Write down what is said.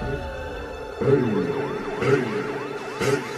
hey, hey, hey, hey.